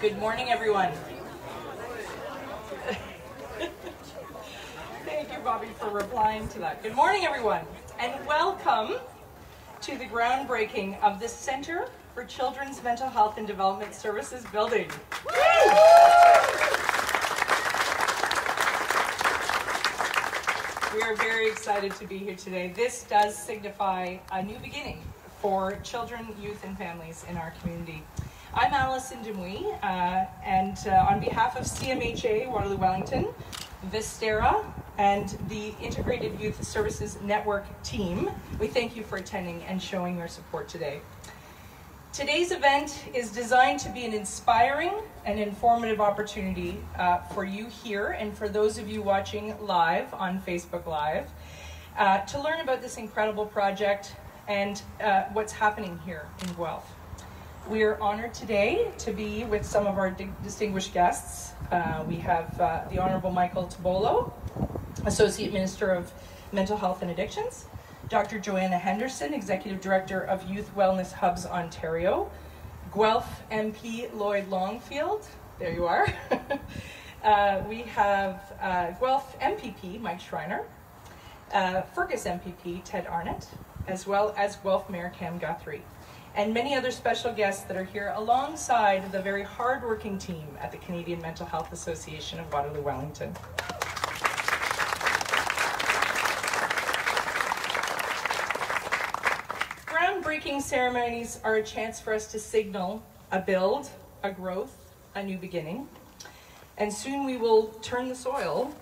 Good morning, everyone. Thank you, Bobby, for replying to that. Good morning, everyone, and welcome to the groundbreaking of the Center for Children's Mental Health and Development Services building. We are very excited to be here today. This does signify a new beginning for children, youth, and families in our community. I'm Alison Demouy, uh, and uh, on behalf of CMHA Waterloo Wellington, Vesterra, and the Integrated Youth Services Network team, we thank you for attending and showing your support today. Today's event is designed to be an inspiring and informative opportunity uh, for you here and for those of you watching live on Facebook Live uh, to learn about this incredible project and uh, what's happening here in Guelph. We are honored today to be with some of our di- distinguished guests. Uh, we have uh, the Honorable Michael Tibollo, Associate Minister of Mental Health and Addictions, Dr. Joanna Henderson, Executive Director of Youth Wellness Hubs Ontario, Guelph MP Lloyd Longfield, there you are. uh, we have uh, Guelph MPP Mike Schreiner, uh, Fergus MPP Ted Arnott, as well as Guelph Mayor Cam Guthrie and many other special guests that are here alongside the very hardworking team at the Canadian Mental Health Association of Waterloo Wellington. Groundbreaking ceremonies are a chance for us to signal a build, a growth, a new beginning. And soon we will turn the soil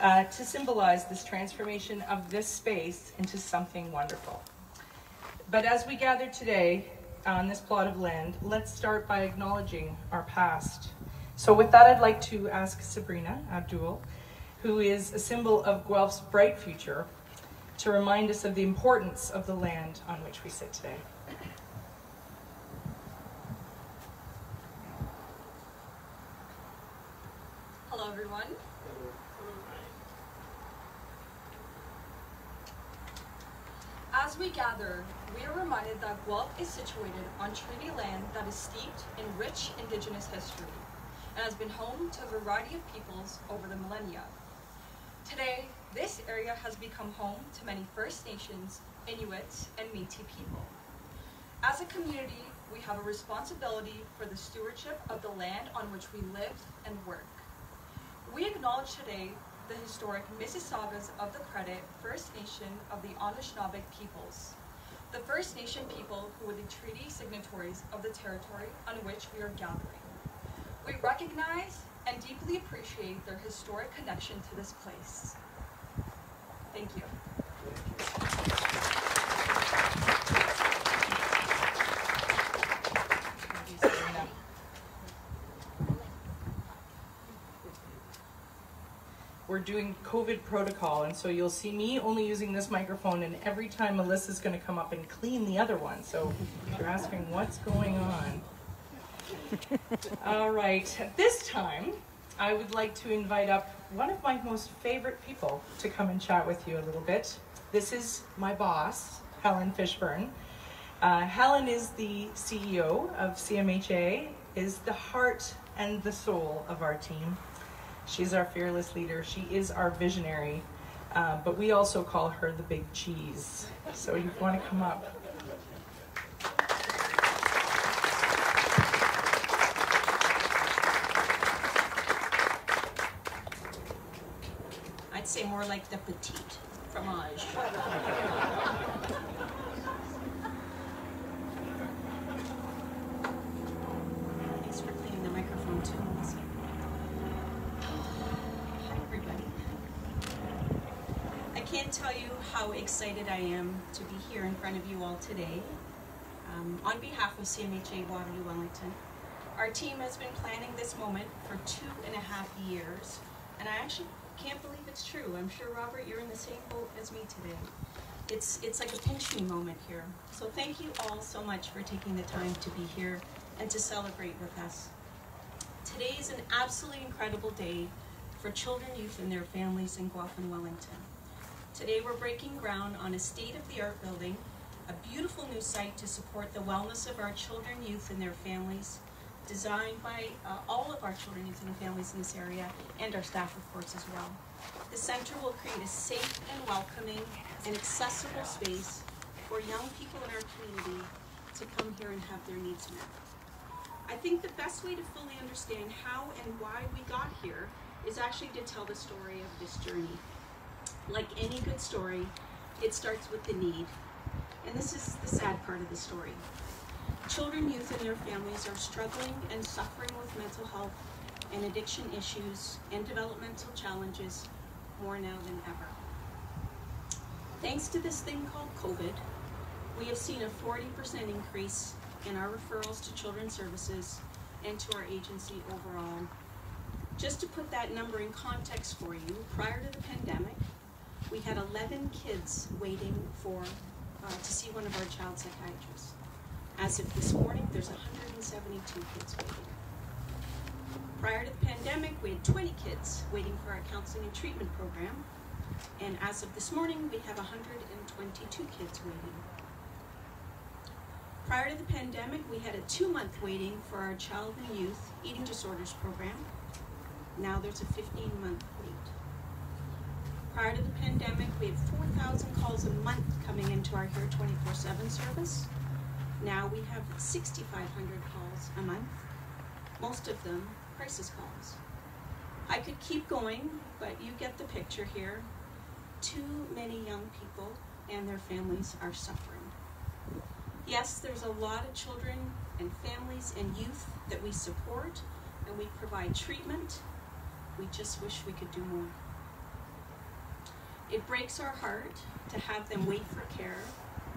uh, to symbolize this transformation of this space into something wonderful. But as we gather today on this plot of land, let's start by acknowledging our past. So, with that, I'd like to ask Sabrina Abdul, who is a symbol of Guelph's bright future, to remind us of the importance of the land on which we sit today. Hello, everyone. As we gather, we are reminded that Guelph is situated on treaty land that is steeped in rich Indigenous history and has been home to a variety of peoples over the millennia. Today, this area has become home to many First Nations, Inuits, and Métis people. As a community, we have a responsibility for the stewardship of the land on which we live and work. We acknowledge today the historic Mississaugas of the Credit First Nation of the Anishinaabe peoples, the First Nation people who were the treaty signatories of the territory on which we are gathering. We recognize and deeply appreciate their historic connection to this place. Thank you. Thank you, Sabrina. We're doing COVID protocol, and so you'll see me only using this microphone, and every time Melissa's going to come up and clean the other one. So you're asking what's going on. All right, this time, I would like to invite up one of my most favorite people to come and chat with you a little bit. This is my boss, Helen Fishburn. Uh, Helen is the CEO of CMHA, is the heart and the soul of our team. She's our fearless leader. She is our visionary. Uh, but we also call her the big cheese. So you want to come up. I'd say more like the petite fromage. Thanks for cleaning the microphone too, Melissa. Hi, everybody. I can't tell you how I am to be here in front of you all today. Um, on behalf of CMHA Waterloo Wellington, our team has been planning this moment for two and a half years, and I actually can't believe it's true. I'm sure, Robert, you're in the same boat as me today. It's, it's like a pinch me moment here. So thank you all so much for taking the time to be here and to celebrate with us. Today is an absolutely incredible day for children, youth, and their families in Guelph and Wellington. Today we're breaking ground on a state-of-the-art building, a beautiful new site to support the wellness of our children, youth, and their families, designed by uh, all of our children, youth, and families in this area, and our staff, of course, as well. The center will create a safe and welcoming and accessible space for young people in our community to come here and have their needs met. I think the best way to fully understand how and why we got here is actually to tell the story of this journey. Like any good story, it starts with the need. And this is the sad part of the story. Children, youth, and their families are struggling and suffering with mental health and addiction issues and developmental challenges more now than ever. Thanks to this thing called COVID, we have seen a 40% increase in our referrals to children's services and to our agency overall. Just to put that number in context for you, prior to the pandemic, we had 11 kids waiting for uh, to see one of our child psychiatrists. As of this morning, there's 172 kids waiting. Prior to the pandemic, we had 20 kids waiting for our counseling and treatment program. And as of this morning, we have 122 kids waiting. Prior to the pandemic, we had a two month waiting for our child and youth eating disorders program. Now there's a 15 month wait. Prior to the pandemic, we had 4,000 calls a month coming into our Here 24 7 service. Now we have 6,500 calls a month, most of them crisis calls. I could keep going, but you get the picture here. Too many young people and their families are suffering. Yes, there's a lot of children and families and youth that we support and we provide treatment. We just wish we could do more. It breaks our heart to have them wait for care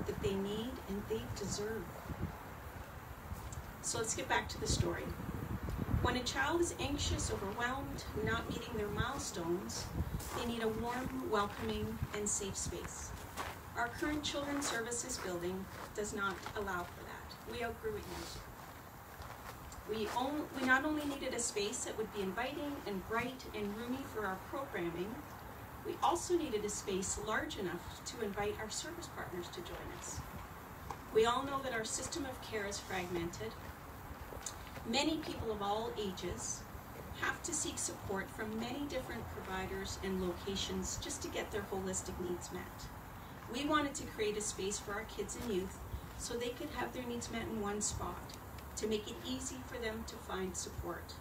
that they need and they deserve. So let's get back to the story. When a child is anxious, overwhelmed, not meeting their milestones, they need a warm, welcoming, and safe space. Our current Children's Services building does not allow for that. We outgrew it. We, own, we not only needed a space that would be inviting and bright and roomy for our programming, we also needed a space large enough to invite our service partners to join us. We all know that our system of care is fragmented. Many people of all ages have to seek support from many different providers and locations just to get their holistic needs met. We wanted to create a space for our kids and youth so they could have their needs met in one spot to make it easy for them to find support.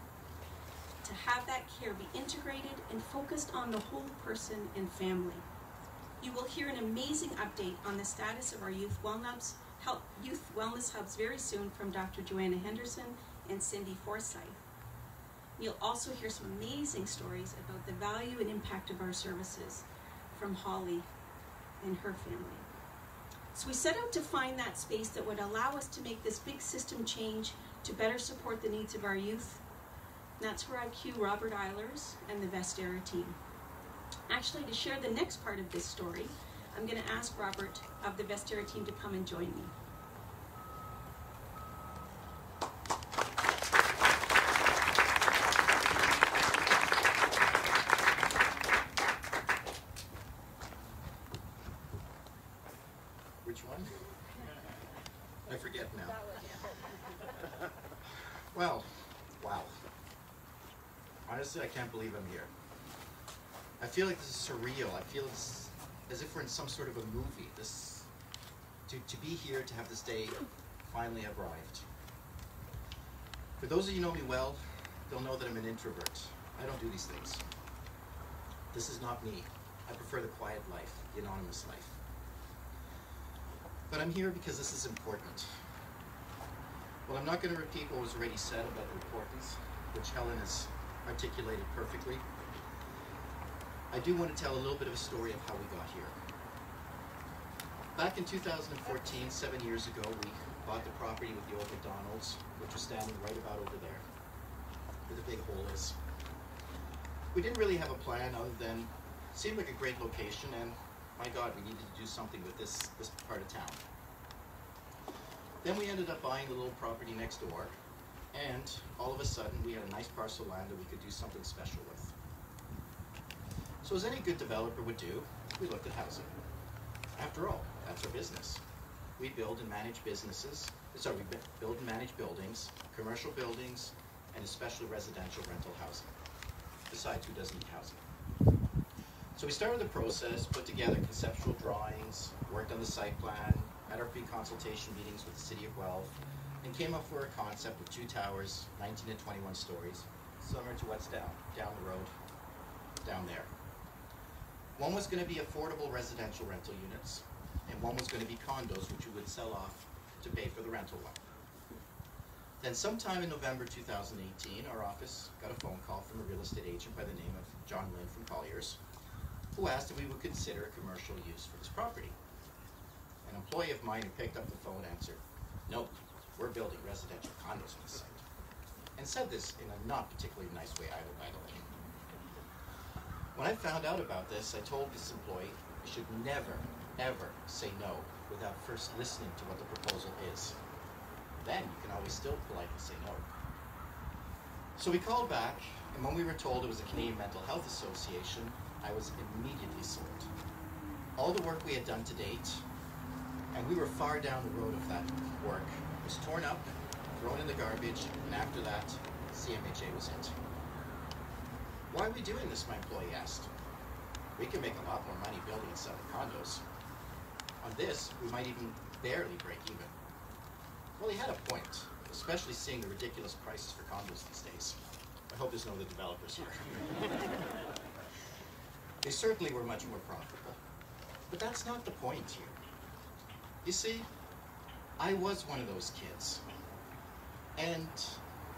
To have that care be integrated and focused on the whole person and family. You will hear an amazing update on the status of our youth wellness, help, youth wellness hubs very soon from Dr. Joanna Henderson and Cindy Forsyth. You'll also hear some amazing stories about the value and impact of our services from Holly and her family. So we set out to find that space that would allow us to make this big system change to better support the needs of our youth. That's where I cue Robert Ellis and the Vesterra team. Actually, to share the next part of this story, I'm going to ask Robert of the Vesterra team to come and join me. Which one? I forget now. Well, wow. I Honestly, I can't believe I'm here. I feel like this is surreal. I feel as if we're in some sort of a movie. This to, to be here to have this day finally arrived. For those of you who know me well, they'll know that I'm an introvert. I don't do these things. This is not me. I prefer the quiet life, the anonymous life. But I'm here because this is important. Well, I'm not going to repeat what was already said about the importance, which Helen has articulated perfectly. I do want to tell a little bit of a story of how we got here. Back in 2014, seven years ago, we bought the property with the old McDonald's, which was standing right about over there, where the big hole is. We didn't really have a plan other than it seemed like a great location, and my God, we needed to do something with this this part of town. Then we ended up buying the little property next door, and all of a sudden we had a nice parcel of land that we could do something special with. So as any good developer would do, we looked at housing. After all, that's our business. We build and manage businesses, sorry, we build and manage buildings, commercial buildings, and especially residential rental housing. Besides, who doesn't need housing? So we started the process, put together conceptual drawings, worked on the site plan, had our pre-consultation meetings with the city of Guelph, and came up with a concept with two towers, 19 and 21 stories, similar to what's down, down the road, down there. One was going to be affordable residential rental units, and one was going to be condos, which we would sell off to pay for the rental one. Then sometime in November 2018, our office got a phone call from a real estate agent by the name of John Lynn from Colliers, who asked if we would consider commercial use for this property. An employee of mine who picked up the phone answered, no, we're building residential condos on the site. And said this in a not particularly nice way either, by the way. When I found out about this, I told this employee I should never, ever say no without first listening to what the proposal is. Then you can always still politely say no. So we called back, and when we were told it was the Canadian Mental Health Association, I was immediately sold. All the work we had done to date, and we were far down the road of that work, was torn up, thrown in the garbage, and after that, CMHA was it. Why are we doing this, my employee asked. We can make a lot more money building and selling condos. On this, we might even barely break even. Well, he had a point, especially seeing the ridiculous prices for condos these days. I hope there's no other developers here. they certainly were much more profitable. But that's not the point here. You see, I was one of those kids. And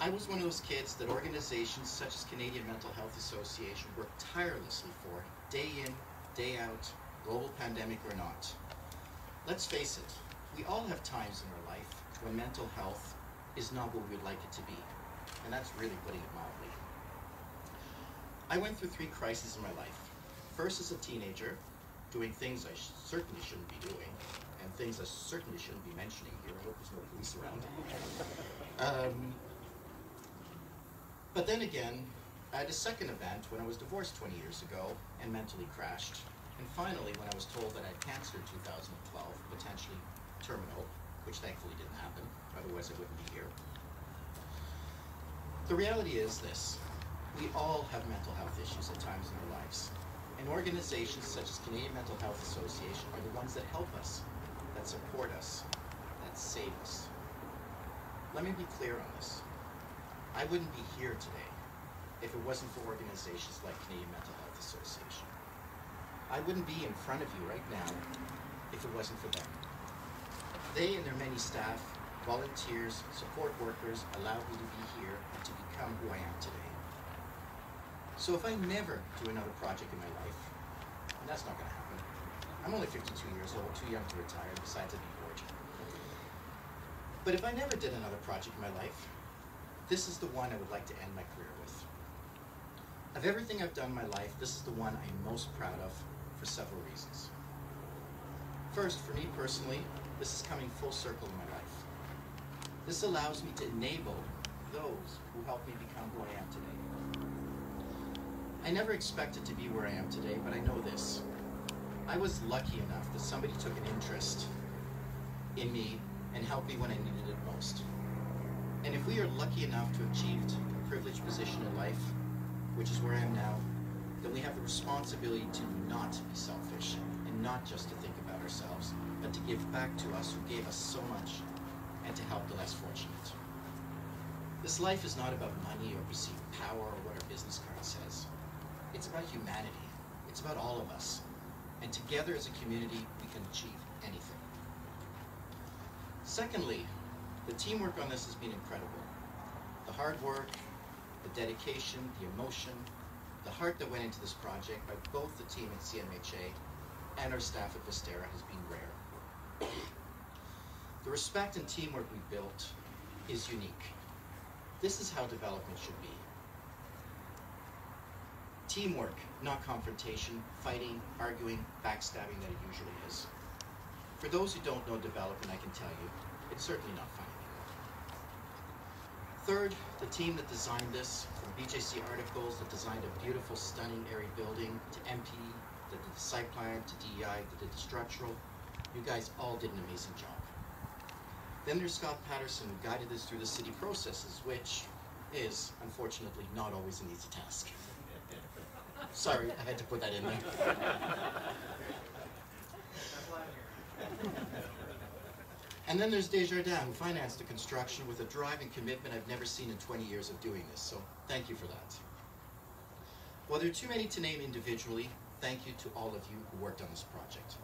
I was one of those kids that organizations such as Canadian Mental Health Association worked tirelessly for, day in, day out, global pandemic or not. Let's face it, we all have times in our life when mental health is not what we'd like it to be. And that's really putting it mildly. I went through three crises in my life. First as a teenager, doing things I certainly shouldn't be doing, and things I certainly shouldn't be mentioning here. I hope there's no police around. Um, but then again, I had a second event when I was divorced 20 years ago and mentally crashed. And finally, when I was told that I had cancer in 2012, potentially terminal, which thankfully didn't happen, otherwise I wouldn't be here. The reality is this we all have mental health issues at times in our lives. And organizations such as Canadian Mental Health Association are the ones that help us, that support us, that save us. Let me be clear on this. I wouldn't be here today if it wasn't for organizations like Canadian Mental Health Association. I wouldn't be in front of you right now if it wasn't for them. They and their many staff, volunteers, support workers allowed me to be here and to become who I am today. So if I never do another project in my life, and that's not going to happen, I'm only 52 years old, too young to retire, besides I'd be bored. But if I never did another project in my life, this is the one I would like to end my career with. Of everything I've done in my life, this is the one I'm most proud of for several reasons. First, for me personally, this is coming full circle in my life. This allows me to enable those who helped me become who I am today. I never expected to be where I am today, but I know this. I was lucky enough that somebody took an interest in me and helped me when I needed it most. And if we are lucky enough to have achieved a privileged position in life, which is where I am now, then we have the responsibility to not be selfish and not just to think about ourselves, but to give back to us who gave us so much and to help the less fortunate. This life is not about money or perceived power or what our business card says. It's about humanity. It's about all of us. And together as a community, we can achieve anything. Secondly, the teamwork on this has been incredible. The hard work, the dedication, the emotion, the heart that went into this project by both the team at CMHA and our staff at Vesterra has been rare. The respect and teamwork we built is unique. This is how development should be. Teamwork, not confrontation, fighting, arguing, backstabbing that it usually is. For those who don't know development, I can tell you, it's certainly not fun. Third, the team that designed this, from BJC Articles that designed a beautiful, stunning, airy building, to MP that did the site plan, to DEI that did the structural, you guys all did an amazing job. Then there's Scott Patterson who guided us through the city processes, which is, unfortunately, not always an easy task. Sorry, I had to put that in there. And then there's Desjardins, who financed the construction with a drive and commitment I've never seen in 20 years of doing this, so thank you for that. While there are too many to name individually, thank you to all of you who worked on this project.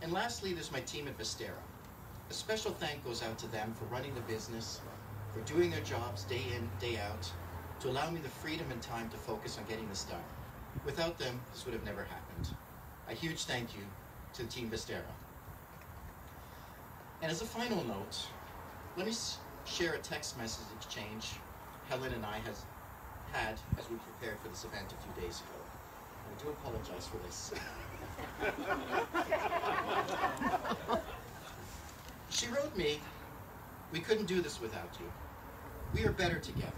And lastly, there's my team at Vesterra. A special thank goes out to them for running the business, for doing their jobs day in, day out, to allow me the freedom and time to focus on getting this done. Without them, this would have never happened. A huge thank you to Team Vesterra. And as a final note, let me share a text message exchange Helen and I has had as we prepared for this event a few days ago. I do apologize for this. she wrote me, we couldn't do this without you. We are better together.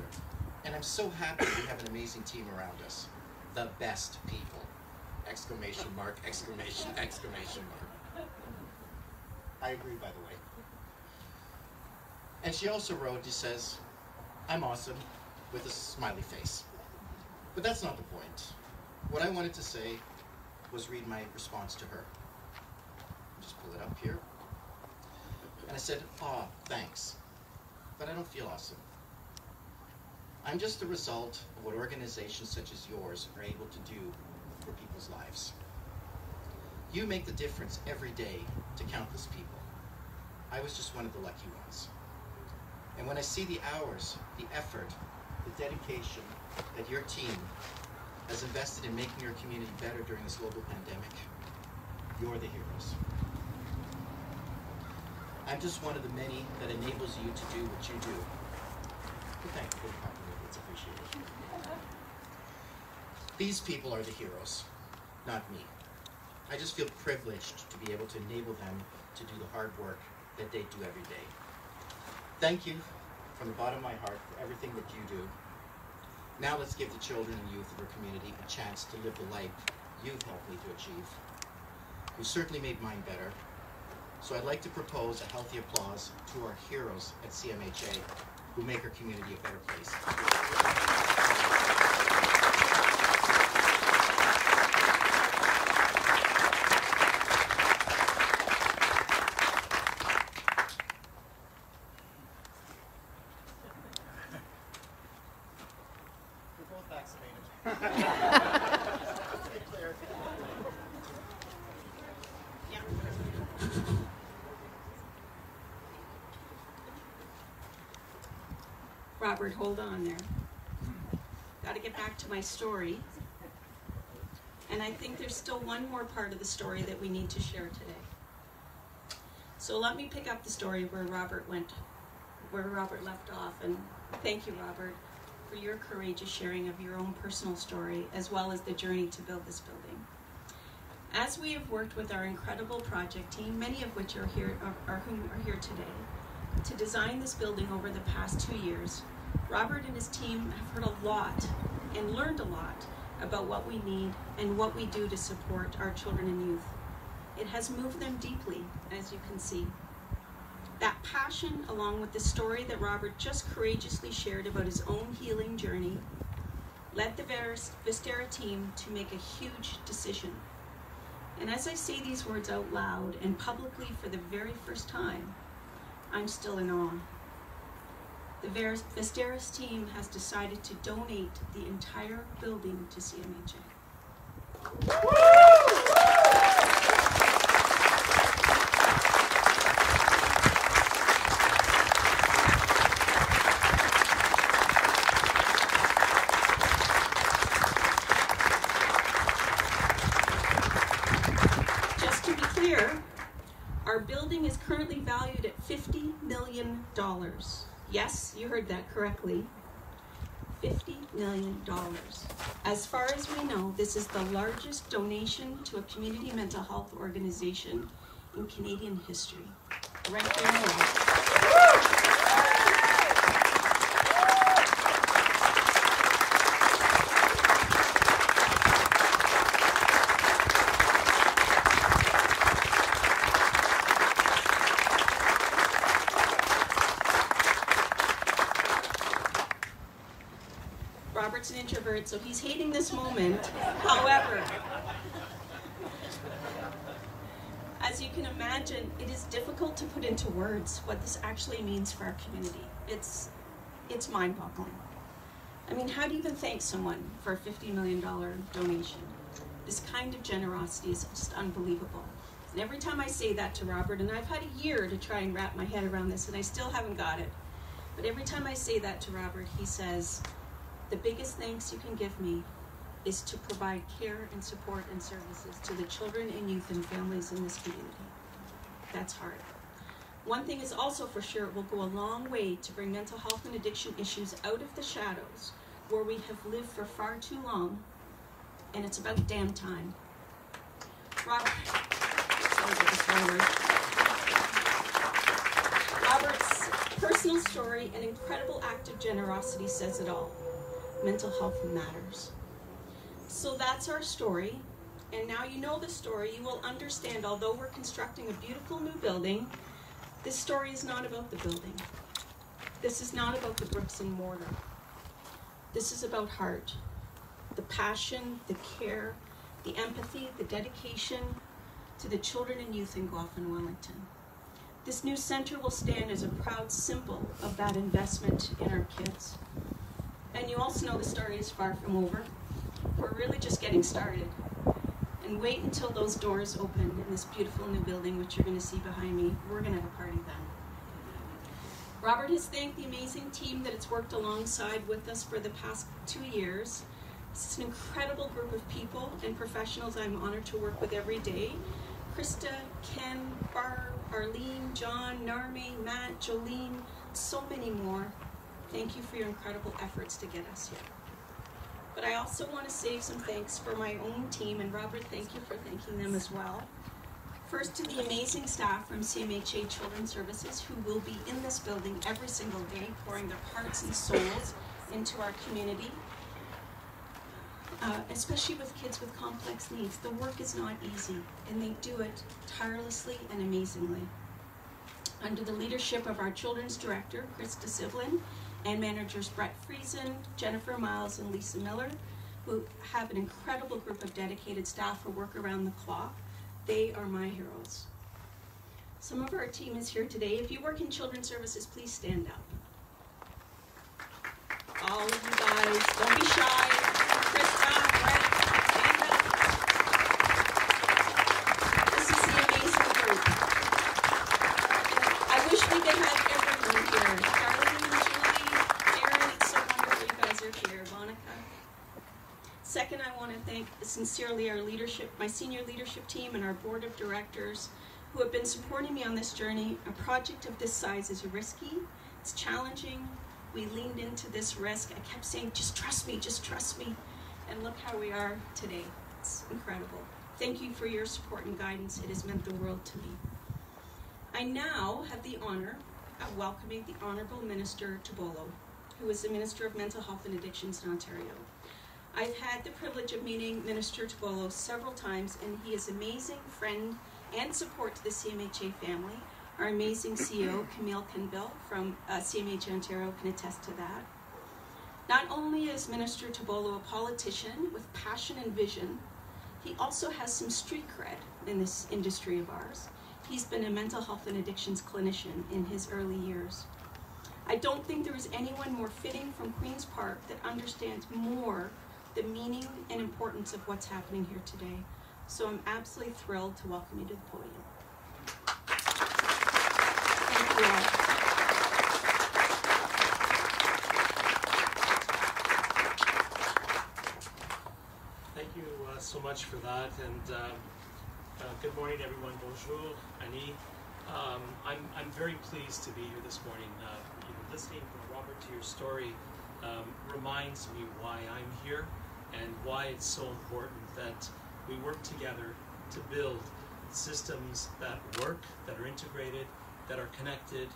And I'm so happy we have an amazing team around us. The best people. Exclamation mark, exclamation, exclamation mark. I agree, by the way. And she also wrote, she says, I'm awesome, with a smiley face. But that's not the point. What I wanted to say was read my response to her. Just pull it up here. And I said, aw, thanks. But I don't feel awesome. I'm just the result of what organizations such as yours are able to do for people's lives. You make the difference every day to countless people. I was just one of the lucky ones. And when I see the hours, the effort, the dedication that your team has invested in making your community better during this global pandemic, you're the heroes. I'm just one of the many that enables you to do what you do. Well, thank you for the compliment, it's appreciated. These people are the heroes, not me. I just feel privileged to be able to enable them to do the hard work that they do every day. Thank you from the bottom of my heart for everything that you do. Now let's give the children and youth of our community a chance to live the life you've helped me to achieve. You certainly made mine better. So I'd like to propose a healthy applause to our heroes at CMHA who make our community a better place. Hold on there. Got to get back to my story. And I think there's still one more part of the story that we need to share today. So let me pick up the story where Robert went, where Robert left off. And thank you, Robert, for your courageous sharing of your own personal story as well as the journey to build this building. As we have worked with our incredible project team, many of which are here, are, are are here today, to design this building over the past two years, Robert and his team have heard a lot and learned a lot about what we need and what we do to support our children and youth. It has moved them deeply, as you can see. That passion, along with the story that Robert just courageously shared about his own healing journey, led the Vesterra team to make a huge decision. And as I say these words out loud and publicly for the very first time, I'm still in awe. The Visteris team has decided to donate the entire building to CMHA. Just to be clear, our building is currently valued at $50 million. Yes, you heard that correctly. $50 million. As far as we know, this is the largest donation to a community mental health organization in Canadian history. Right here in the world. Robert's so he's hating this moment. However, as you can imagine, it is difficult to put into words what this actually means for our community. It's, it's mind-boggling. I mean, how do you even thank someone for a $50 million donation? This kind of generosity is just unbelievable. And every time I say that to Robert, and I've had a year to try and wrap my head around this, and I still haven't got it, but every time I say that to Robert, he says, the biggest thanks you can give me is to provide care and support and services to the children and youth and families in this community. That's hard. One thing is also for sure, it will go a long way to bring mental health and addiction issues out of the shadows where we have lived for far too long, and it's about damn time. Robert. Robert's personal story and incredible act of generosity says it all. Mental health matters. So that's our story. And now you know the story, you will understand, although we're constructing a beautiful new building, this story is not about the building. This is not about the bricks and mortar. This is about heart. The passion, the care, the empathy, the dedication to the children and youth in Guelph and Wellington. This new center will stand as a proud symbol of that investment in our kids. And you also know the story is far from over. We're really just getting started. And wait until those doors open in this beautiful new building, which you're going to see behind me. We're going to have a party then. Robert has thanked the amazing team that has worked alongside with us for the past two years. This is an incredible group of people and professionals I'm honored to work with every day. Krista, Ken, Barb, Arlene, John, Narme, Matt, Jolene, so many more. Thank you for your incredible efforts to get us here. But I also want to save some thanks for my own team, and Robert, thank you for thanking them as well. First to the amazing staff from CMHA Children's Services who will be in this building every single day, pouring their hearts and souls into our community. Uh, especially with kids with complex needs. The work is not easy, and they do it tirelessly and amazingly. Under the leadership of our children's director, Krista Sivlin, and managers Brett Friesen, Jennifer Miles, and Lisa Miller, who have an incredible group of dedicated staff who work around the clock. They are my heroes. Some of our team is here today. If you work in children's services, please stand up. Leadership, my senior leadership team and our board of directors who have been supporting me on this journey. A project of this size is risky, it's challenging. We leaned into this risk. I kept saying, just trust me, just trust me. And look how we are today. It's incredible. Thank you for your support and guidance. It has meant the world to me. I now have the honor of welcoming the Honourable Minister Tibollo, who is the Minister of Mental Health and Addictions in Ontario. I've had the privilege of meeting Minister Tibollo several times, and he is an amazing friend and support to the CMHA family. Our amazing CEO, Camille Quenneville from uh, CMHA Ontario, can attest to that. Not only is Minister Tibollo a politician with passion and vision, he also has some street cred in this industry of ours. He's been a mental health and addictions clinician in his early years. I don't think there is anyone more fitting from Queen's Park that understands more the meaning and importance of what's happening here today. So I'm absolutely thrilled to welcome you to the podium. Thank you all. Thank you uh, so much for that, and uh, uh, good morning, everyone. Bonjour, Annie. Um, I'm, I'm very pleased to be here this morning. Uh, you know, listening from Robert to your story um, reminds me why I'm here and why it's so important that we work together to build systems that work, that are integrated, that are connected,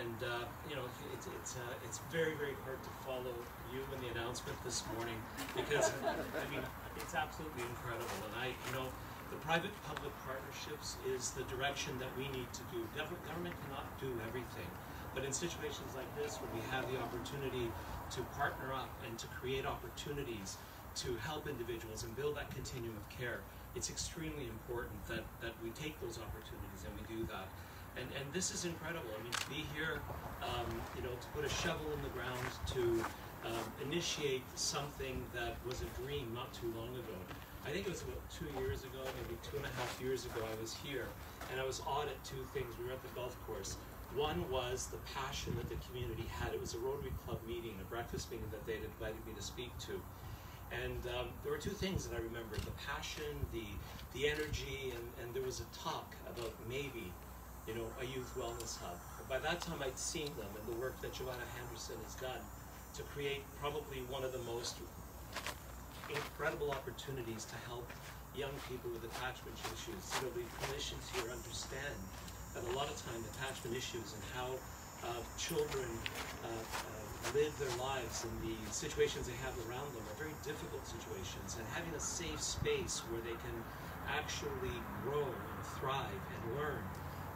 and uh, you know it's it's uh, it's very very hard to follow you and the announcement this morning because I mean it's absolutely incredible, and I you know the private-public partnerships is the direction that we need to do. Gov- government cannot do everything, but in situations like this, where we have the opportunity to partner up and to create opportunities to help individuals and build that continuum of care, it's extremely important that, that we take those opportunities and we do that. And, and this is incredible. I mean, to be here, um, you know, to put a shovel in the ground, to um, initiate something that was a dream not too long ago. I think it was about two years ago, maybe two and a half years ago, I was here, and I was awed at two things. We were at the golf course. One was the passion that the community had. It was a Rotary Club meeting, a breakfast meeting that they'd invited me to speak to. And um, there were two things that I remember, the passion, the the energy, and, and there was a talk about maybe, you know, a youth wellness hub. By that time, I'd seen them and the work that Joanna Henderson has done to create probably one of the most incredible opportunities to help young people with attachment issues. You know, the clinicians here understand that a lot of time attachment issues and how uh, children uh, uh, live their lives and the situations they have around them are very difficult situations. And having a safe space where they can actually grow and thrive and learn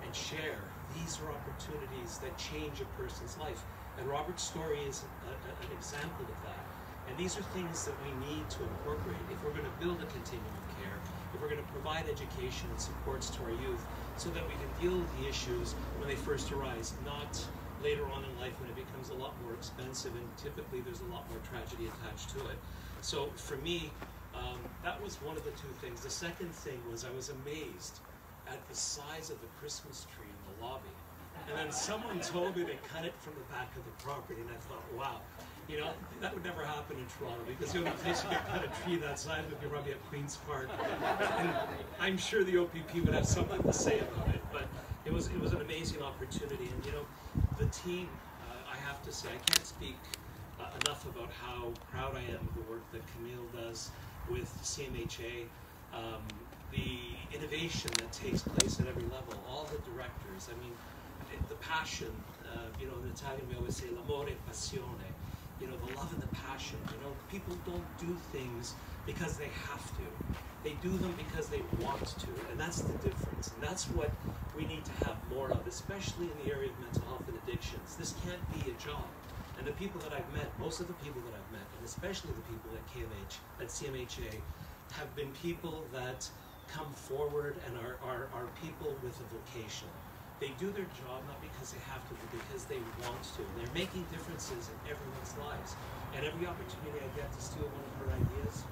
and share, these are opportunities that change a person's life. And Robert's story is a, a, an example of that. And these are things that we need to incorporate if we're going to build a continuum of care, if we're going to provide education and supports to our youth so that we can deal with the issues when they first arise, not later on in life when it becomes a lot more expensive and typically there's a lot more tragedy attached to it. So for me, um, that was one of the two things. The second thing was I was amazed at the size of the Christmas tree in the lobby. And then someone told me they cut it from the back of the property, and I thought, wow, you know, that would never happen in Toronto because the only place you could cut a tree that size would be probably at Queen's Park. And I'm sure the OPP would have something to say about it, but it was it was an amazing opportunity. And you know, the team, uh, I have to say, I can't speak uh, enough about how proud I am of the work that Camille does with CMHA. Um, the innovation that takes place at every level, all the directors. I mean, the passion, uh, you know, in Italian we always say l'amore passione, you know, the love and the passion. You know, people don't do things because they have to. They do them because they want to, and that's the difference. And that's what we need to have more of, especially in the area of mental health and addictions. This can't be a job. And the people that I've met, most of the people that I've met, and especially the people at KMH, at CMHA, have been people that come forward and are, are, are people with a vocation. They do their job not because they have to, but because they want to. And they're making differences in everyone's lives. And every opportunity I get to steal one of her ideas,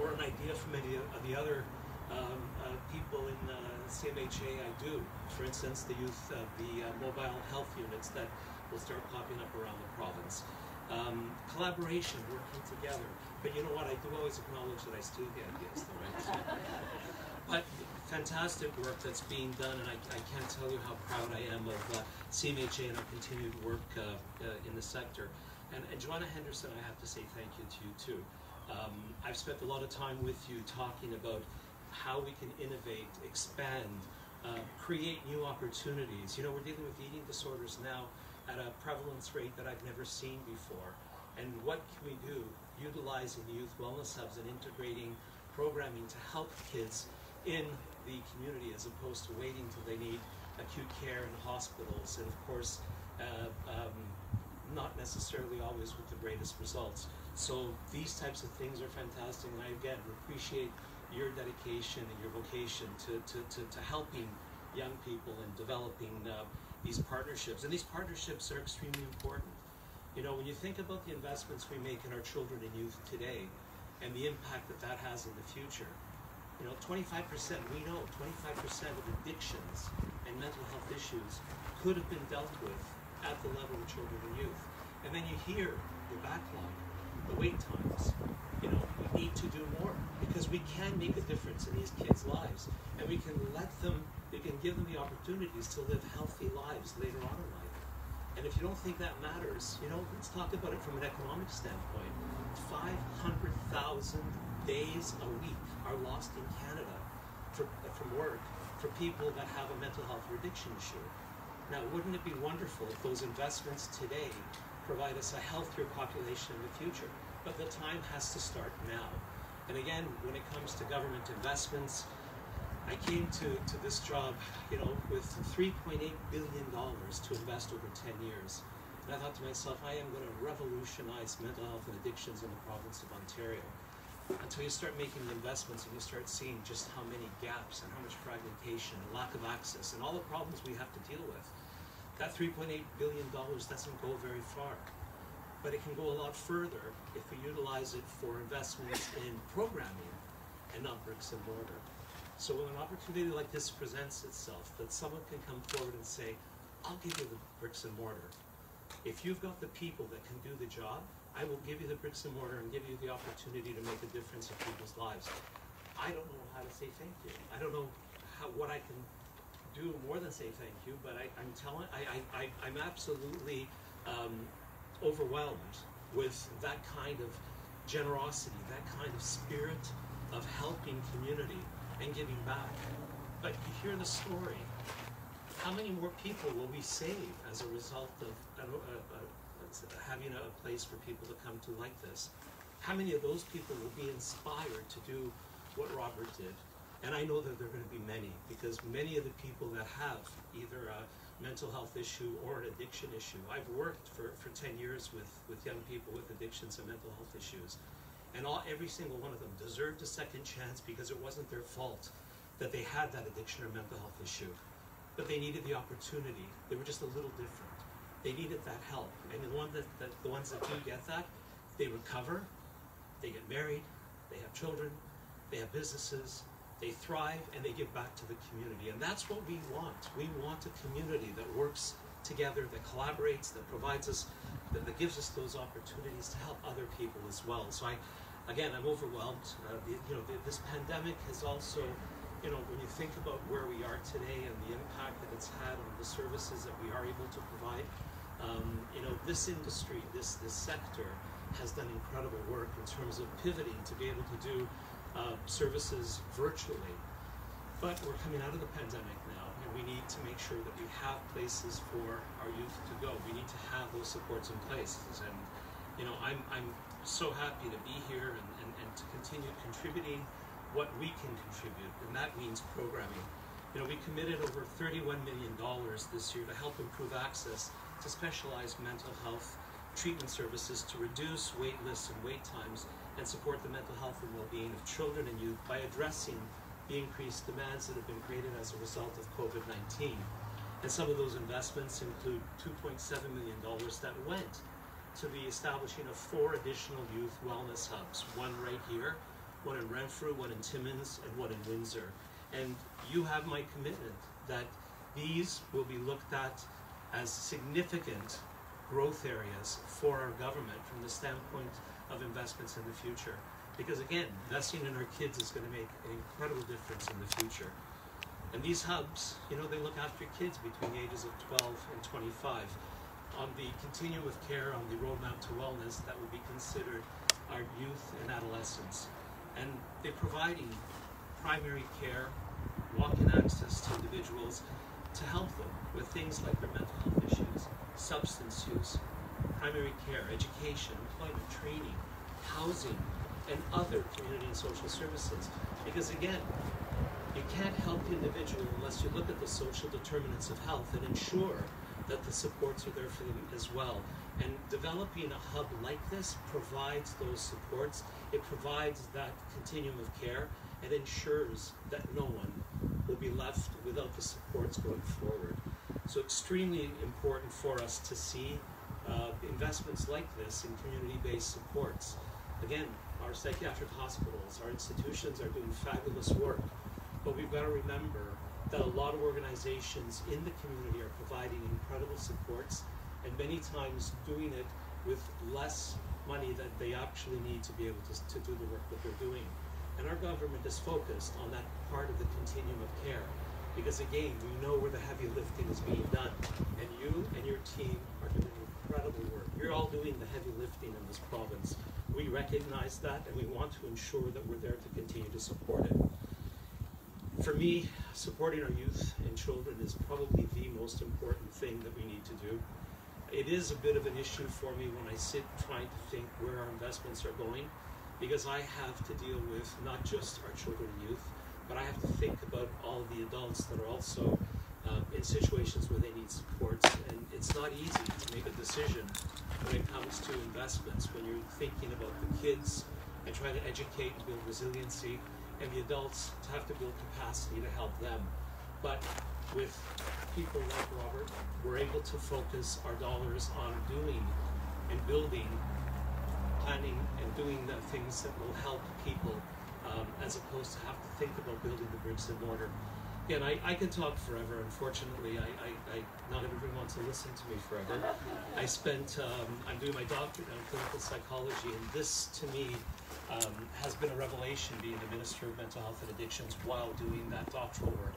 or an idea from any of the other um, uh, people in uh, CMHA, I do. For instance, the youth, uh, the uh, mobile health units that will start popping up around the province. Um, collaboration, working together. But you know what? I do always acknowledge that I steal the ideas, though, right? But fantastic work that's being done, and I, I can't tell you how proud I am of uh, CMHA and our continued work uh, uh, in the sector. And, and Joanna Henderson, I have to say thank you to you too. Um, I've spent a lot of time with you talking about how we can innovate, expand, uh, create new opportunities. You know, we're dealing with eating disorders now at a prevalence rate that I've never seen before. And what can we do utilizing youth wellness hubs and integrating programming to help kids in the community as opposed to waiting till they need acute care in hospitals and of course uh, um, not necessarily always with the greatest results. So these types of things are fantastic, and I again appreciate your dedication and your vocation to, to, to, to helping young people and developing uh, these partnerships. And these partnerships are extremely important. You know, when you think about the investments we make in our children and youth today and the impact that that has in the future, you know, 25%, we know 25% of addictions and mental health issues could have been dealt with at the level of children and youth. And then you hear the backlog, the wait times. You know, we need to do more because we can make a difference in these kids' lives. And we can let them, we can give them the opportunities to live healthy lives later on in life. And if you don't think that matters, you know, let's talk about it from an economic standpoint. 500,000 days a week are lost in Canada for, from work for people that have a mental health or addiction issue. Now, wouldn't it be wonderful if those investments today provide us a healthier population in the future? But the time has to start now. And again, when it comes to government investments, I came to, to this job, you know, with $3.8 billion to invest over 10 years. And I thought to myself, I am going to revolutionize mental health and addictions in the province of Ontario. Until you start making the investments and you start seeing just how many gaps and how much fragmentation and lack of access and all the problems we have to deal with. That $3.8 billion doesn't go very far. But it can go a lot further if we utilize it for investments in programming and not bricks and mortar. So when an opportunity like this presents itself, that someone can come forward and say, I'll give you the bricks and mortar. If you've got the people that can do the job, I will give you the bricks and mortar and give you the opportunity to make a difference in people's lives. I don't know how to say thank you. I don't know how, what I can do more than say thank you, but I, I'm telling, I, I, I, I'm absolutely um, overwhelmed with that kind of generosity, that kind of spirit of helping community and giving back. But you hear the story. How many more people will we save as a result of uh, uh, having a place for people to come to like this? How many of those people will be inspired to do what Robert did? And I know that there are going to be many, because many of the people that have either a mental health issue or an addiction issue, I've worked for, for 10 years with, with young people with addictions and mental health issues. And all, every single one of them deserved a second chance because it wasn't their fault that they had that addiction or mental health issue. But they needed the opportunity. They were just a little different. They needed that help. And the, one that, that, the ones that do get that, they recover, they get married, they have children, they have businesses, they thrive, and they give back to the community. And that's what we want. We want a community that works together, that collaborates, that provides us, that, that gives us those opportunities to help other people as well. So I, again, I'm overwhelmed. Uh, you know, this pandemic has also, you know, when you think about where we are today and the impact that it's had on the services that we are able to provide, um, you know, this industry, this this sector, has done incredible work in terms of pivoting to be able to do uh, services virtually. But we're coming out of the pandemic now, and we need to make sure that we have places for our youth to go. We need to have those supports in place, and you know, I'm I'm so happy to be here and, and, and to continue contributing what we can contribute, and that means programming. You know, we committed over $31 million this year to help improve access to specialized mental health treatment services to reduce wait lists and wait times and support the mental health and well-being of children and youth by addressing the increased demands that have been created as a result of COVID-19. And some of those investments include $2.7 million that went to the establishing of four additional youth wellness hubs, one right here, one in Renfrew, one in Timmins, and one in Windsor. And you have my commitment that these will be looked at as significant growth areas for our government from the standpoint of investments in the future. Because again, investing in our kids is going to make an incredible difference in the future. And these hubs, you know, they look after kids between the ages of 12 and 25 on the continuum of care on the roadmap to wellness that would be considered our youth and adolescents. And they're providing primary care, walk-in access to individuals to help them with things like their mental health issues, substance use, primary care, education, employment, training, housing, and other community and social services. Because again, you can't help the individual unless you look at the social determinants of health and ensure that the supports are there for them as well. And developing a hub like this provides those supports. It provides that continuum of care and ensures that no one will be left without the supports going forward. So extremely important for us to see uh, investments like this in community-based supports. Again, our psychiatric hospitals, our institutions are doing fabulous work, but we've got to remember that a lot of organizations in the community are providing incredible supports and many times doing it with less money that they actually need to be able to, to do the work that they're doing. And our government is focused on that part of the continuum of care because again, we know where the heavy lifting is being done and you and your team are doing incredible work. You're all doing the heavy lifting in this province. We recognize that and we want to ensure that we're there to continue to support it for me, supporting our youth and children is probably the most important thing that we need to do. It is a bit of an issue for me when I sit trying to think where our investments are going, because I have to deal with not just our children and youth, but I have to think about all the adults that are also uh, in situations where they need supports. And it's not easy to make a decision when it comes to investments, when you're thinking about the kids and trying to educate and build resiliency and the adults have to build capacity to help them. But with people like Robert, we're able to focus our dollars on doing and building, planning and doing the things that will help people um, as opposed to have to think about building the bricks and mortar. Again, I, I can talk forever. Unfortunately, I, I, I, not everyone wants to listen to me forever. I spent, um, I'm doing my doctorate in clinical psychology, and this to me um, has been a revelation being the Minister of Mental Health and Addictions while doing that doctoral work.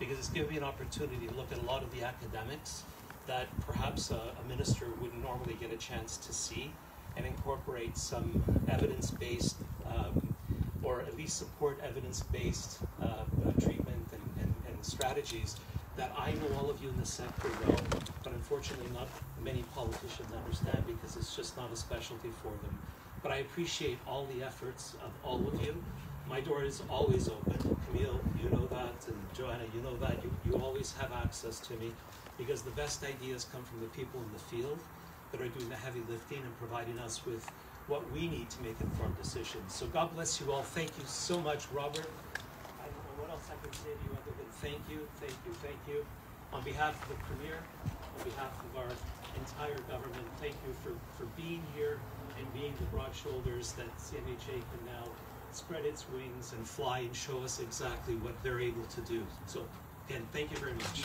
Because it's given me an opportunity to look at a lot of the academics that perhaps a, a minister wouldn't normally get a chance to see and incorporate some evidence based um, or at least support evidence based uh, uh, treatment and, and, and strategies that I know all of you in the sector well, but unfortunately not many politicians understand because it's just not a specialty for them. But I appreciate all the efforts of all of you. My door is always open. Camille, you know that, and Joanna, you know that. You, you always have access to me because the best ideas come from the people in the field that are doing the heavy lifting and providing us with what we need to make informed decisions. So God bless you all. Thank you so much, Robert. I don't know what else I can say to you other than thank you, thank you, thank you. On behalf of the Premier, on behalf of our entire government, thank you for, for being here and being the broad shoulders that CMHA can now spread its wings and fly and show us exactly what they're able to do. So again, thank you very much.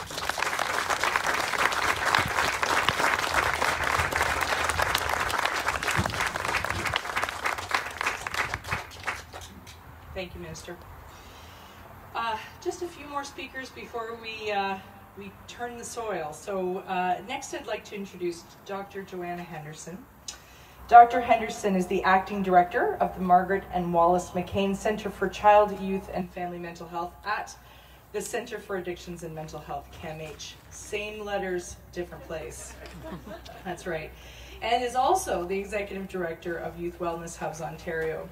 Thank you, Minister. Uh, just a few more speakers before we uh, we turn the soil. So uh, next, I'd like to introduce Dr. Joanna Henderson. Dr. Henderson is the acting director of the Margaret and Wallace McCain Center for Child, Youth, and Family Mental Health at the Center for Addictions and Mental Health, CAMH. Same letters, different place. That's right. And is also the executive director of Youth Wellness Hubs Ontario.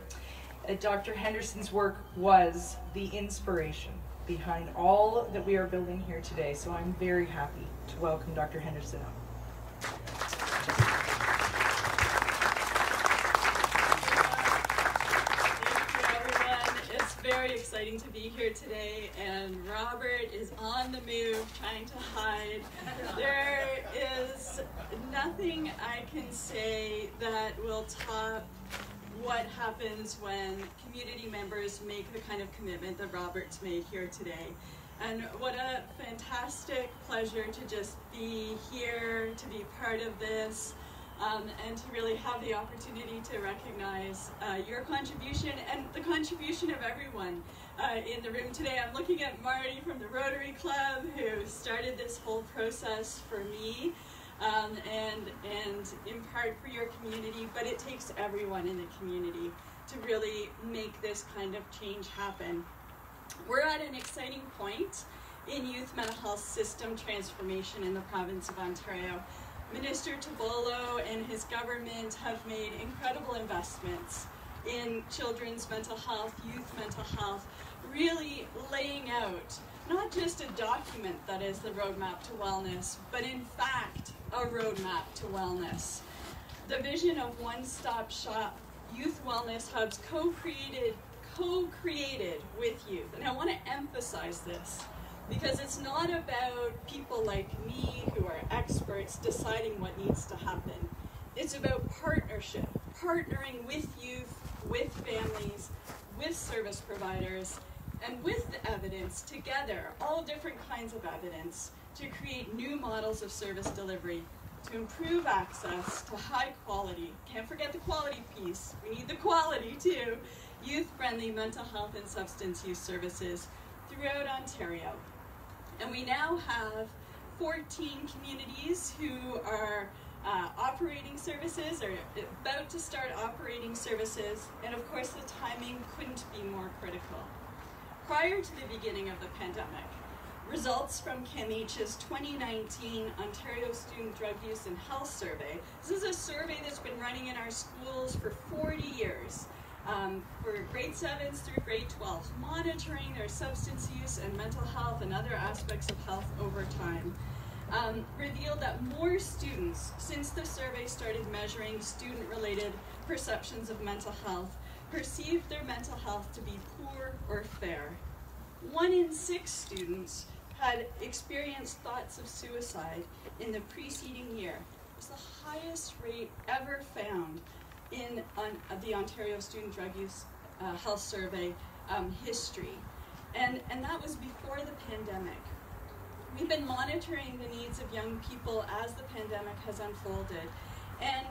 Dr. Henderson's work was the inspiration behind all that we are building here today. So I'm very happy to welcome Dr. Henderson up. very exciting to be here today, and Robert is on the move trying to hide. There is nothing I can say that will top what happens when community members make the kind of commitment that Robert's made here today. And what a fantastic pleasure to just be here, to be part of this um, and to really have the opportunity to recognize uh, your contribution and the contribution of everyone uh, in the room today. I'm looking at Marty from the Rotary Club who started this whole process for me um, and, and in part for your community, but it takes everyone in the community to really make this kind of change happen. We're at an exciting point in youth mental health system transformation in the province of Ontario. Minister Tibollo and his government have made incredible investments in children's mental health, youth mental health, really laying out not just a document that is the roadmap to wellness, but in fact, a roadmap to wellness. The vision of One Stop Shop Youth Wellness Hubs co-created co-created with youth. And I want to emphasize this because it's not about people like me who are experts deciding what needs to happen. It's about partnership, partnering with youth, with families, with service providers, and with the evidence together, all different kinds of evidence, to create new models of service delivery to improve access to high quality, can't forget the quality piece, we need the quality too, youth friendly mental health and substance use services throughout Ontario. And we now have 14 communities who are uh, operating services or about to start operating services, and of course, the timing couldn't be more critical. Prior to the beginning of the pandemic, results from CAMH's 2019 Ontario Student Drug Use and Health Survey. This is a survey that's been running in our schools for 40 years. Um, for grade 7s through grade 12, monitoring their substance use and mental health and other aspects of health over time. Um, revealed that more students, since the survey started measuring student related perceptions of mental health, perceived their mental health to be poor or fair. One in six students had experienced thoughts of suicide in the preceding year. It was the highest rate ever found in on, the Ontario Student Drug Use uh, Health Survey um, history. And, and that was before the pandemic. We've been monitoring the needs of young people as the pandemic has unfolded. And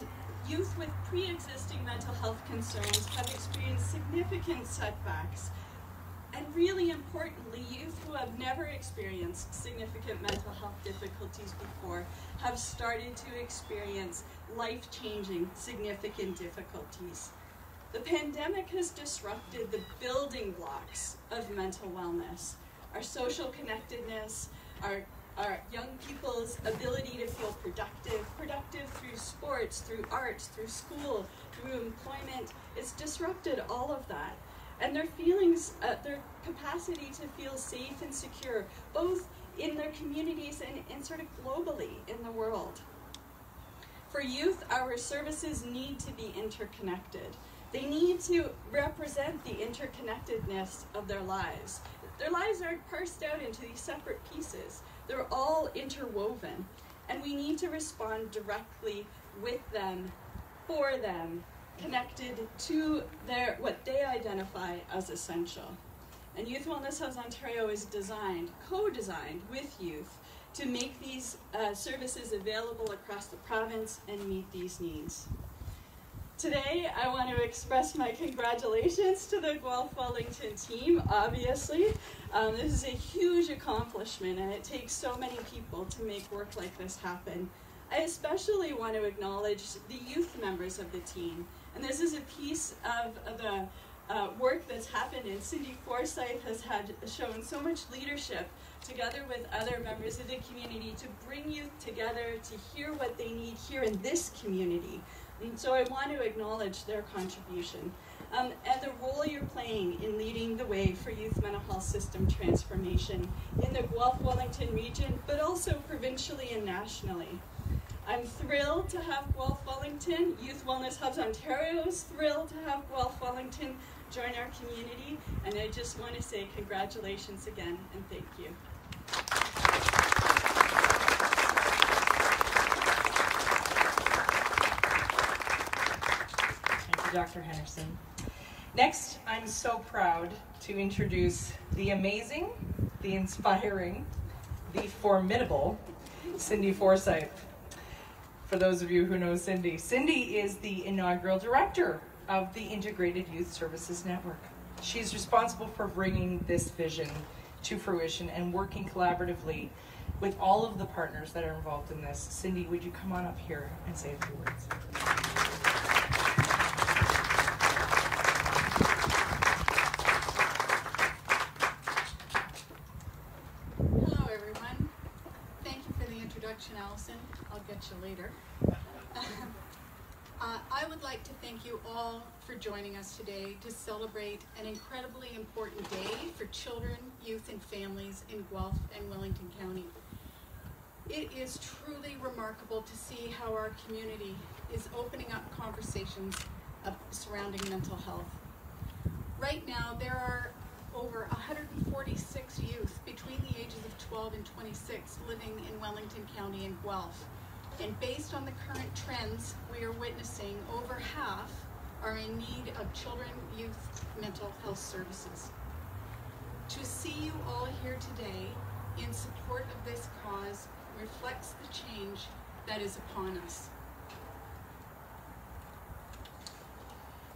youth with pre existing mental health concerns have experienced significant setbacks and really importantly, youth who have never experienced significant mental health difficulties before have started to experience life changing, significant difficulties. The pandemic has disrupted the building blocks of mental wellness our social connectedness, our, our young people's ability to feel productive, productive through sports, through arts, through school, through employment. It's disrupted all of that and their feelings, uh, their capacity to feel safe and secure, both in their communities and, and sort of globally in the world. For youth, our services need to be interconnected. They need to represent the interconnectedness of their lives. Their lives aren't parsed out into these separate pieces, they're all interwoven. And we need to respond directly with them, for them, connected to their what they identify as essential. And Youth Wellness Hubs Ontario is designed, co-designed with youth to make these uh, services available across the province and meet these needs. Today, I want to express my congratulations to the Guelph Wellington team, obviously. Um, this is a huge accomplishment, and it takes so many people to make work like this happen. I especially want to acknowledge the youth members of the team and this is a piece of, the uh, work that's happened and Cindy Forsyth has had shown so much leadership together with other members of the community to bring youth together to hear what they need here in this community. And so I want to acknowledge their contribution um, and the role you're playing in leading the way for youth mental health system transformation in the Guelph Wellington region, but also provincially and nationally. I'm thrilled to have Guelph Wellington. Youth Wellness Hubs Ontario is thrilled to have Guelph Wellington join our community. And I just want to say congratulations again and thank you. Thank you, Dr. Henderson. Next, I'm so proud to introduce the amazing, the inspiring, the formidable Cindy Forsyth for those of you who know Cindy. Cindy is the inaugural director of the Integrated Youth Services Network. She's responsible for bringing this vision to fruition and working collaboratively with all of the partners that are involved in this. Cindy, would you come on up here and say a few words? Hello, everyone. Thank you for the introduction, Allison. I'll get you later. uh, I would like to thank you all for joining us today to celebrate an incredibly important day for children, youth, and families in Guelph and Wellington County. It is truly remarkable to see how our community is opening up conversations surrounding mental health. Right now, there are over 146 youth between the ages of 12 and 26 living in Wellington County and Guelph. And based on the current trends we are witnessing, over half are in need of children, youth, mental health services. To see you all here today in support of this cause reflects the change that is upon us.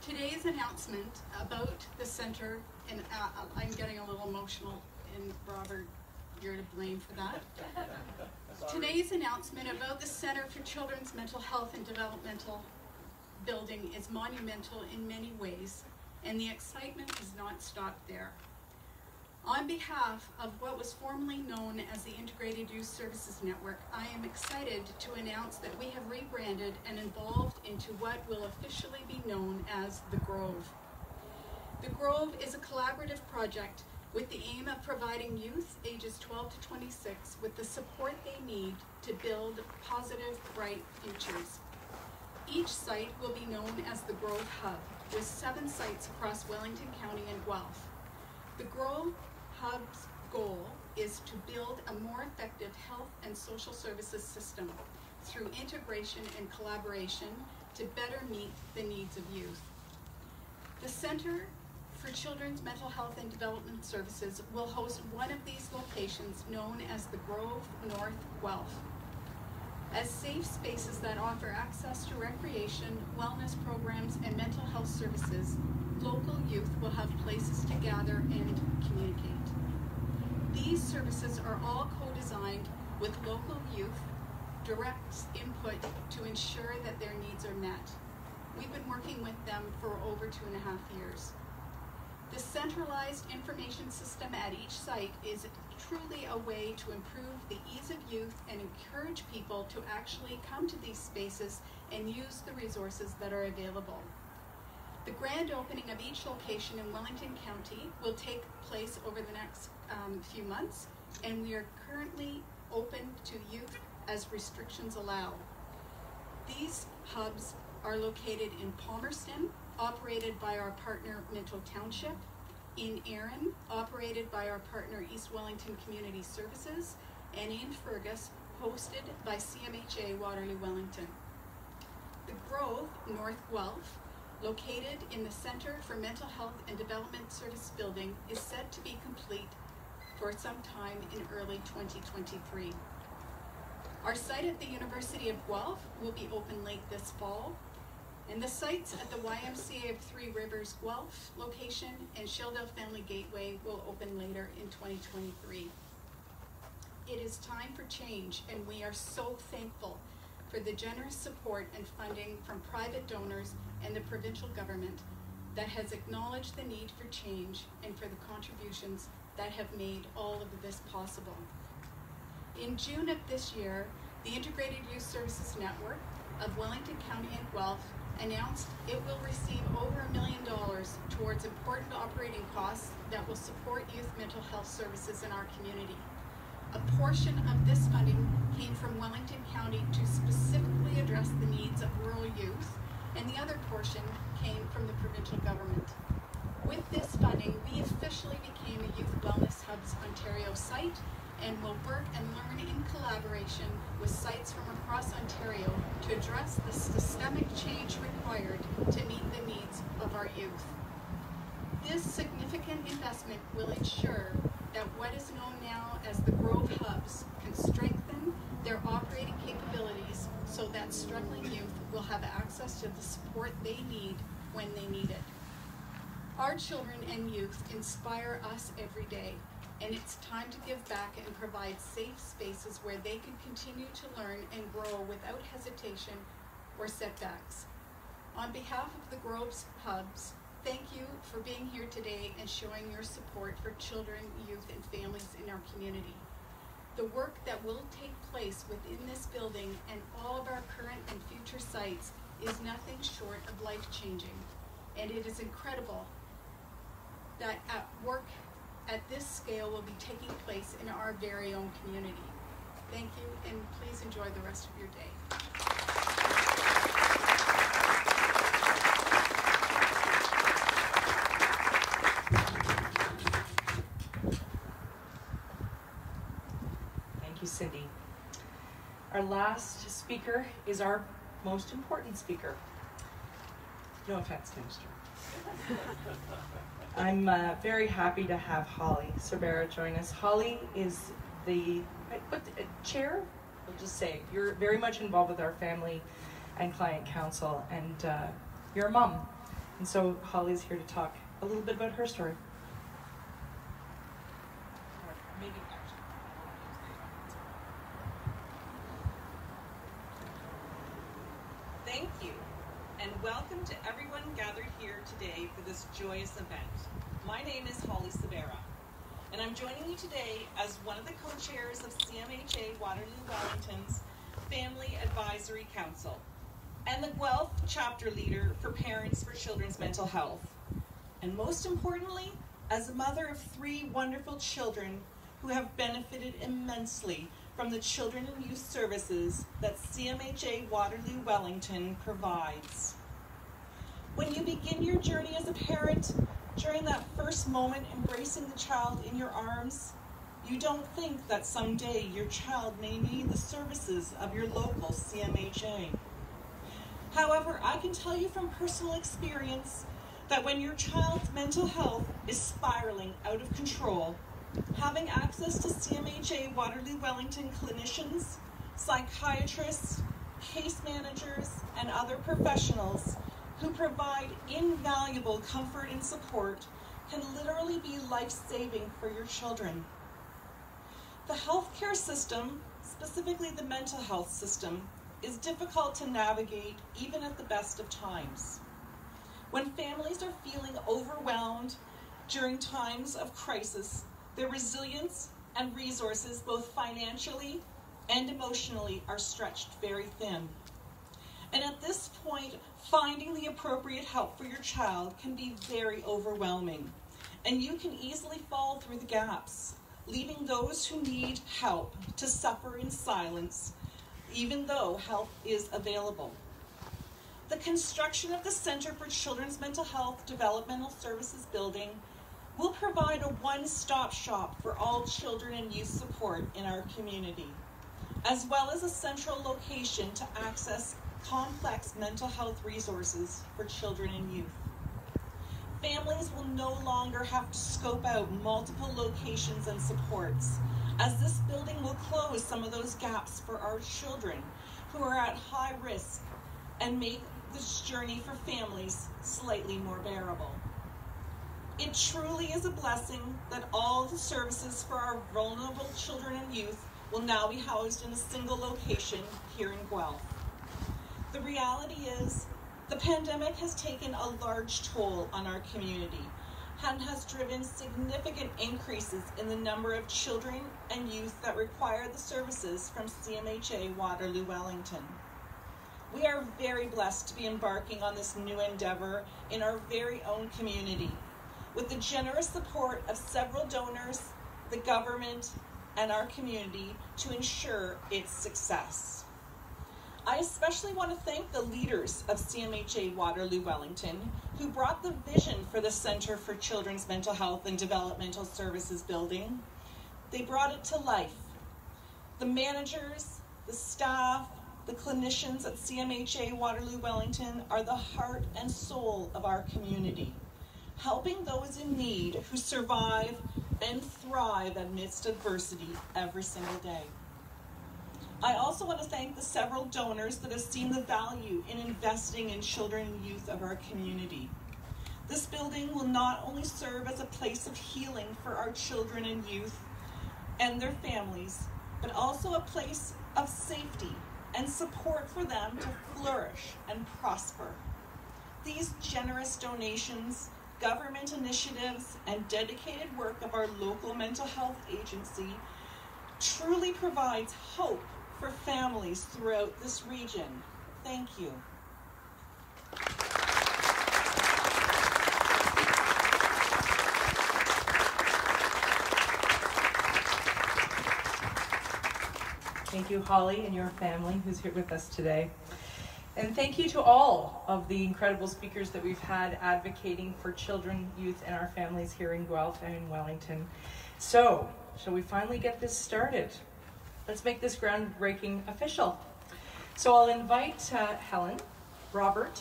Today's announcement about the center, and uh, I'm getting a little emotional, and Robert, you're to blame for that. Today's announcement about the Center for Children's Mental Health and Developmental building is monumental in many ways, and the excitement has not stopped there. On behalf of what was formerly known as the Integrated Youth Services Network, I am excited to announce that we have rebranded and evolved into what will officially be known as The Grove. The Grove is a collaborative project with the aim of providing youth ages 12 to 26 with the support they need to build positive, bright futures. Each site will be known as the Grove Hub, with seven sites across Wellington County and Guelph. The Grove Hub's goal is to build a more effective health and social services system through integration and collaboration to better meet the needs of youth. The Center for Children's Mental Health and Development Services will host one of these locations known as the Grove North Guelph. As safe spaces that offer access to recreation, wellness programs, and mental health services, local youth will have places to gather and communicate. These services are all co-designed with local youth direct input to ensure that their needs are met. We've been working with them for over two and a half years. The centralized information system at each site is truly a way to improve the ease of youth and encourage people to actually come to these spaces and use the resources that are available. The grand opening of each location in Wellington County will take place over the next um, few months, and we are currently open to youth as restrictions allow. These hubs are located in Palmerston, operated by our partner Minto Township, in Erin, operated by our partner East Wellington Community Services, and in Fergus, hosted by CMHA Waterloo Wellington. The Grove, North Guelph, located in the Center for Mental Health and Development Service building, is set to be complete for some time in early 2023. Our site at the University of Guelph will be open late this fall, and the sites at the YMCA of Three Rivers Guelph location and Shelldale Family Gateway will open later in 2023. It is time for change, and we are so thankful for the generous support and funding from private donors and the provincial government that has acknowledged the need for change and for the contributions that have made all of this possible. In June of this year, the Integrated Youth Services Network of Wellington County and Guelph announced it will receive over a million dollars towards important operating costs that will support youth mental health services in our community. A portion of this funding came from Wellington County to specifically address the needs of rural youth, and the other portion came from the provincial government. With this funding, we officially became a Youth Wellness Hubs Ontario site and will work and learn in collaboration with sites from across Ontario to address the systemic change required to meet the needs of our youth. This significant investment will ensure that what is known now as the Grove Hubs can strengthen their operating capabilities so that struggling youth will have access to the support they need when they need it. Our children and youth inspire us every day, and it's time to give back and provide safe spaces where they can continue to learn and grow without hesitation or setbacks. On behalf of the Groves Hubs, thank you for being here today and showing your support for children, youth, and families in our community. The work that will take place within this building and all of our current and future sites is nothing short of life changing, and it is incredible that at work at this scale will be taking place in our very own community. Thank you, and please enjoy the rest of your day. Thank you, Cindy. Our last speaker is our most important speaker. No offense, Minister. I'm uh, very happy to have Holly Cervera join us. Holly is the what, uh, chair. I'll just say you're very much involved with our family and client council, and uh, you're a mom, and so Holly's here to talk a little bit about her story. Thank you, and welcome to everyone gathered here today for this joyous event. My name is Holly Sabera, and I'm joining you today as one of the co-chairs of CMHA Waterloo Wellington's Family Advisory Council and the Guelph chapter leader for Parents for Children's Mental Health. And most importantly, as a mother of three wonderful children who have benefited immensely from the children and youth services that CMHA Waterloo Wellington provides. When you begin your journey as a parent, during that first moment embracing the child in your arms, you don't think that someday your child may need the services of your local CMHA. However, I can tell you from personal experience that when your child's mental health is spiraling out of control, having access to CMHA Waterloo Wellington clinicians, psychiatrists, case managers, and other professionals who provide invaluable comfort and support can literally be life saving for your children. The healthcare system, specifically the mental health system, is difficult to navigate even at the best of times. When families are feeling overwhelmed during times of crisis, their resilience and resources, both financially and emotionally, are stretched very thin. And at this point, finding the appropriate help for your child can be very overwhelming. And you can easily fall through the gaps, leaving those who need help to suffer in silence, even though help is available. The construction of the Center for Children's Mental Health Developmental Services building will provide a one stop shop for all children and youth support in our community, as well as a central location to access complex mental health resources for children and youth. Families will no longer have to scope out multiple locations and supports, as this building will close some of those gaps for our children who are at high risk and make this journey for families slightly more bearable. It truly is a blessing that all the services for our vulnerable children and youth will now be housed in a single location here in Guelph. The reality is, the pandemic has taken a large toll on our community and has driven significant increases in the number of children and youth that require the services from CMHA Waterloo Wellington. We are very blessed to be embarking on this new endeavor in our very own community with the generous support of several donors, the government, and our community to ensure its success. I especially want to thank the leaders of CMHA Waterloo Wellington who brought the vision for the Center for Children's Mental Health and Developmental Services building. They brought it to life. The managers, the staff, the clinicians at CMHA Waterloo Wellington are the heart and soul of our community, helping those in need who survive and thrive amidst adversity every single day. I also want to thank the several donors that have seen the value in investing in children and youth of our community. This building will not only serve as a place of healing for our children and youth and their families, but also a place of safety and support for them to flourish and prosper. These generous donations, government initiatives, and dedicated work of our local mental health agency truly provides hope for families throughout this region. Thank you. Thank you, Holly, and your family who's here with us today. And thank you to all of the incredible speakers that we've had advocating for children, youth, and our families here in Guelph and in Wellington. So, shall we finally get this started? Let's make this groundbreaking official. So I'll invite uh, Helen, Robert,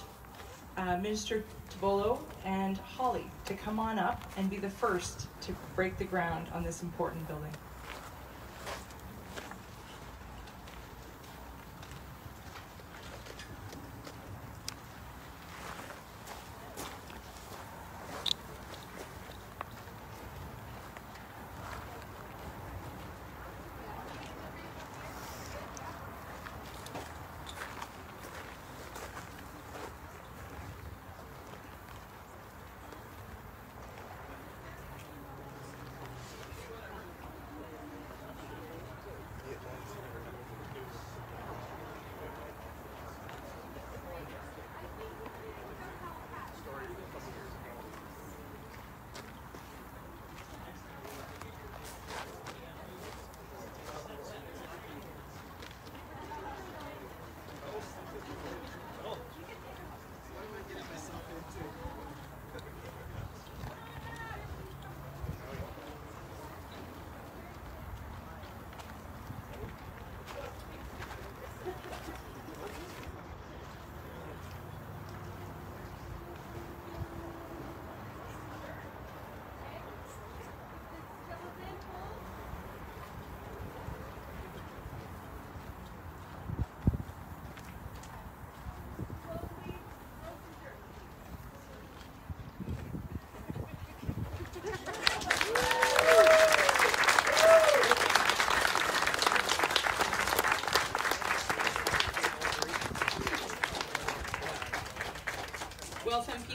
uh, Minister Tibollo, and Holly to come on up and be the first to break the ground on this important building.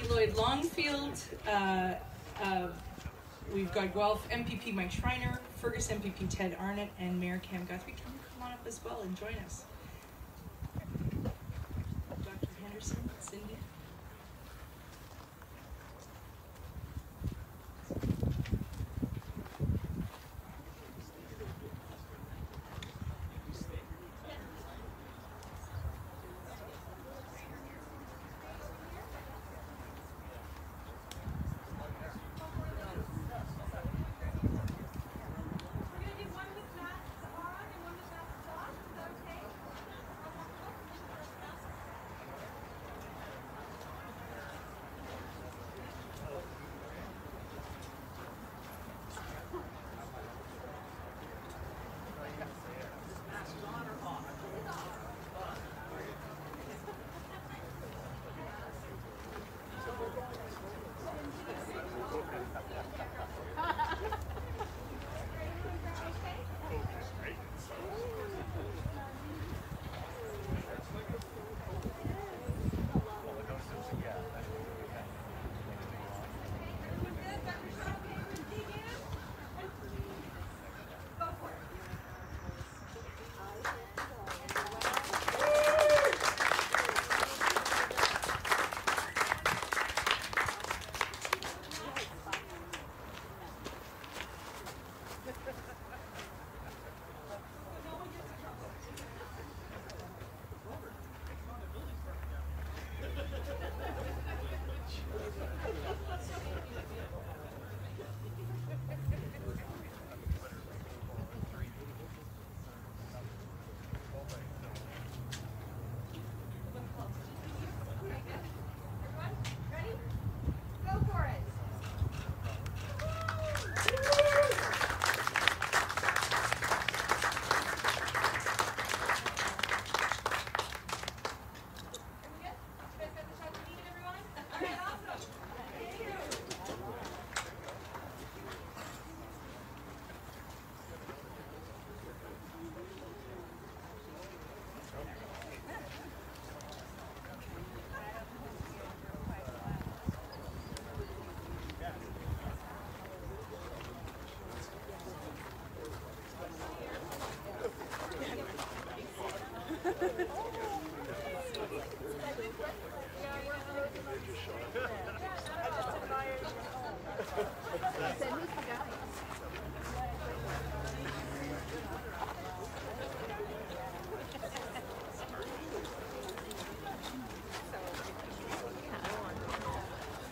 Lloyd Longfield. Uh, uh, we've got Guelph MPP Mike Schreiner, Fergus MPP Ted Arnott, and Mayor Cam Guthrie. Come, come on up as well and join us.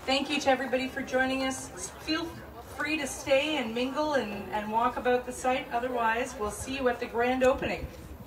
Thank you to everybody for joining us. Feel free to stay and mingle and, and walk about the site. Otherwise, we'll see you at the grand opening.